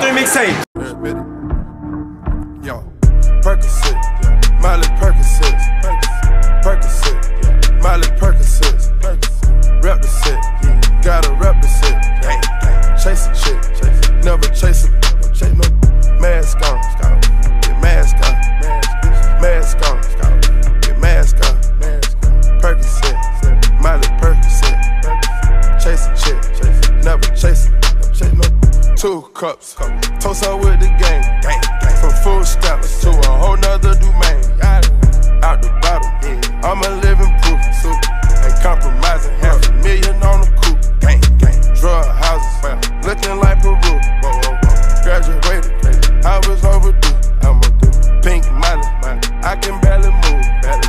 23 mixtape. Yo, Percocet, Miley Percocet, Percocet, Miley Percocet, rep the set, gotta rep the set. Chase a chick, never chase a chase no mask on, get mask on, mask on, get mask on. Percocet, Miley Percocet, chase a chick, never chase a Two cups, toast up with the gang. From food stamps to a whole nother domain. Out the bottom, I'm a living proof. Ain't compromising, half a million on the coupe. Drug houses, looking like Peru. Graduated, I was overdue. I'm a. Pink money, I can barely move.